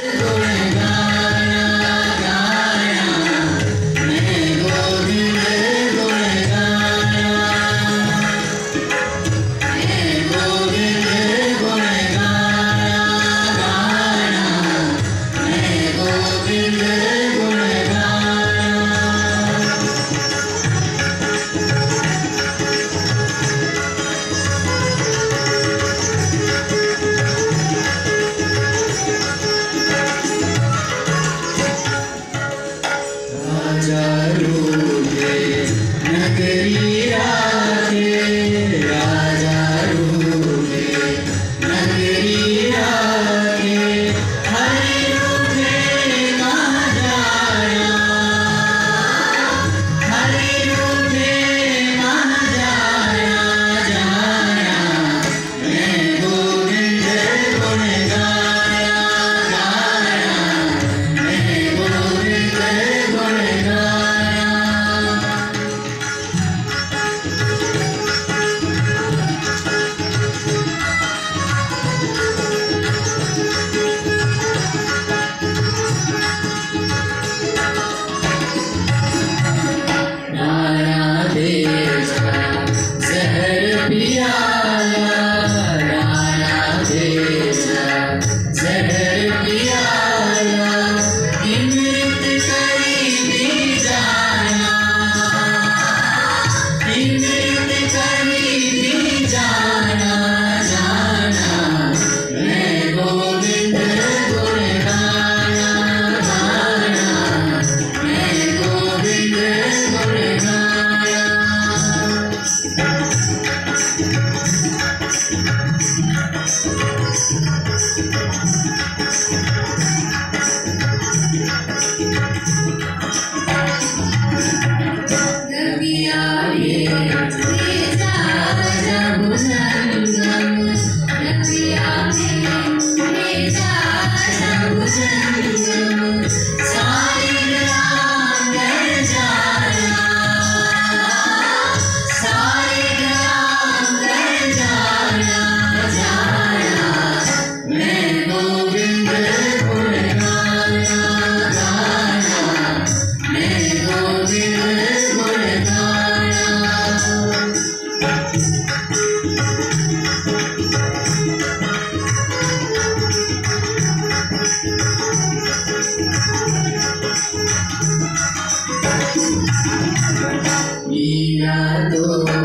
Yeah. तेरी Maria. Ia doa